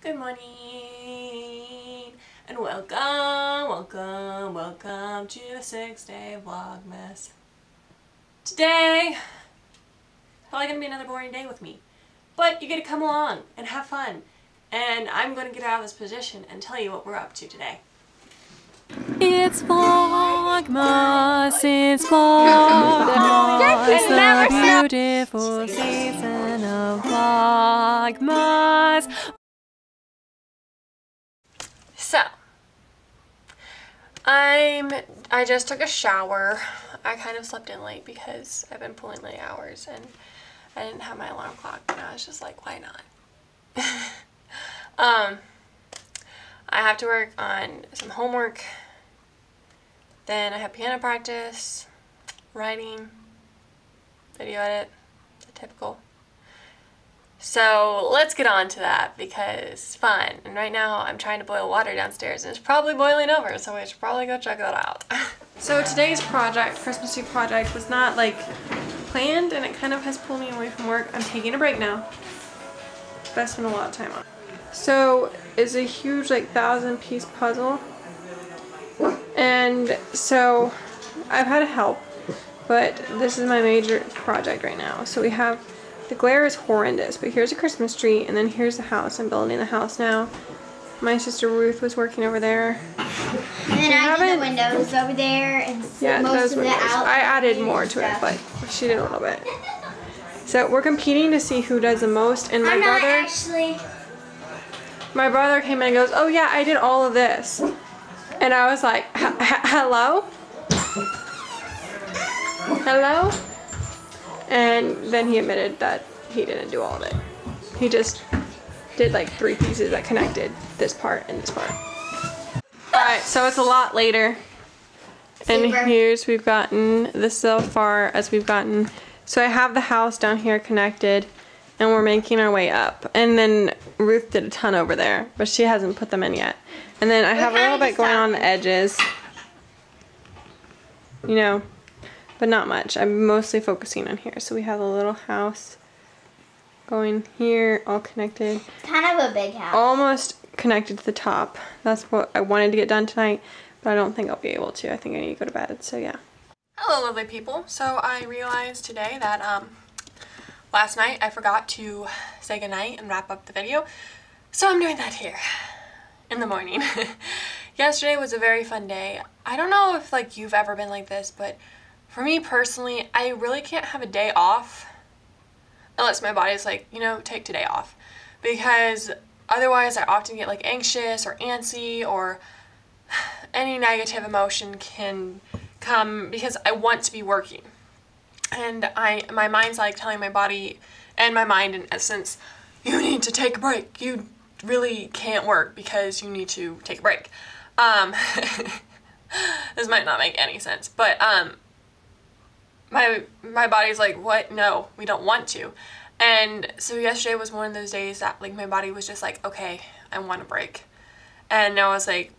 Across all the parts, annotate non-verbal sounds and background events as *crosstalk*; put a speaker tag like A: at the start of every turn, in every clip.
A: Good morning and welcome, welcome, welcome to the six day vlogmas. Today, probably gonna be another boring day with me, but you get to come along and have fun. And I'm gonna get out of this position and tell you what we're up to today.
B: It's Vlogmas, it's Vlogmas, the beautiful season of Vlogmas.
A: So, I'm, I just took a shower. I kind of slept in late because I've been pulling late hours and I didn't have my alarm clock and I was just like, why not? *laughs* um, I have to work on some homework. Then I have piano practice, writing, video edit, the typical. So let's get on to that because it's fun. And right now I'm trying to boil water downstairs and it's probably boiling over, so we should probably go check that out. *laughs* so today's project, Christmas Eve project, was not like planned and it kind of has pulled me away from work. I'm taking a break now. But I spent a lot of time on. So it's a huge like thousand piece puzzle. And so I've had help, but this is my major project right now. So we have, the glare is horrendous, but here's a Christmas tree and then here's the house. I'm building the house now. My sister Ruth was working over there.
C: And then I did the windows over there and
A: Yeah,
C: most
A: those
C: of
A: windows.
C: the out.
A: I added more to it, but she did a little bit. So we're competing to see who does the most, and my
C: I'm
A: brother,
C: actually.
A: my brother came in and goes, "Oh yeah, I did all of this," and I was like, "H- h- "Hello, *laughs* hello," and then he admitted that he didn't do all of it. He just did like three pieces that connected this part and this part. All right, so it's a lot later. And
C: Super.
A: here's we've gotten this so far as we've gotten. So I have the house down here connected and we're making our way up. And then Ruth did a ton over there, but she hasn't put them in yet. And then I have a little bit going on the edges. You know, but not much. I'm mostly focusing on here. So we have a little house going here, all connected
C: Kind of a big house.
A: almost connected to the top. That's what I wanted to get done tonight, but I don't think I'll be able to. I think I need to go to bed, so yeah. Hello lovely people. So I realized today that um last night I forgot to say goodnight and wrap up the video. So I'm doing that here in the morning. *laughs* Yesterday was a very fun day. I don't know if like you've ever been like this, but for me personally, I really can't have a day off unless my body's like, you know, take today off. Because otherwise I often get like anxious or antsy or *sighs* any negative emotion can come because I want to be working. And I my mind's like telling my body and my mind in essence, you need to take a break. You really can't work because you need to take a break. Um *laughs* this might not make any sense, but um my my body's like, what? No, we don't want to. And so yesterday was one of those days that like my body was just like, okay, I want a break. And I was like,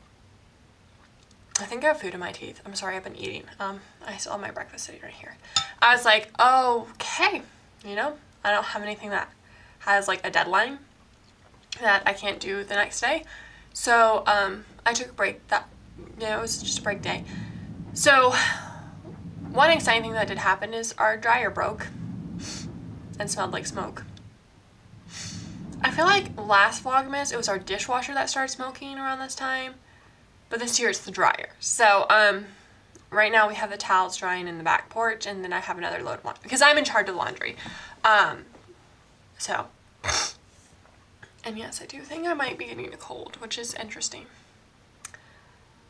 A: I think I have food in my teeth. I'm sorry, I've been eating. Um, I still have my breakfast sitting right here. I was like, okay, you know, I don't have anything that has like a deadline that I can't do the next day. So um, I took a break. That you know, it was just a break day. So one exciting thing that did happen is our dryer broke and smelled like smoke. I feel like last Vlogmas it was our dishwasher that started smoking around this time, but this year it's the dryer. So um, right now we have the towels drying in the back porch, and then I have another load of laundry because I'm in charge of laundry. Um, so, and yes, I do think I might be getting a cold, which is interesting.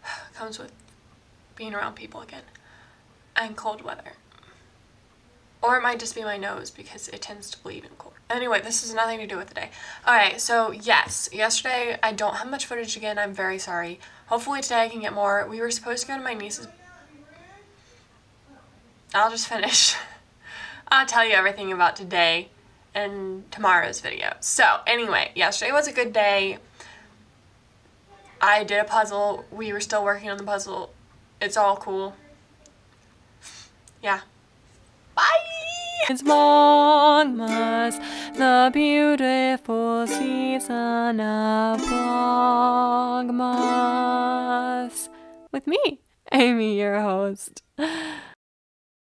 A: *sighs* Comes with being around people again and cold weather. Or it might just be my nose because it tends to bleed in cold. Anyway, this has nothing to do with the day. Alright, so yes, yesterday I don't have much footage again. I'm very sorry. Hopefully today I can get more. We were supposed to go to my niece's. I'll just finish. *laughs* I'll tell you everything about today and tomorrow's video. So, anyway, yesterday was a good day. I did a puzzle. We were still working on the puzzle. It's all cool. Yeah. Bye! It's Vlogmas, the beautiful season of Vlogmas. With me, Amie, your host.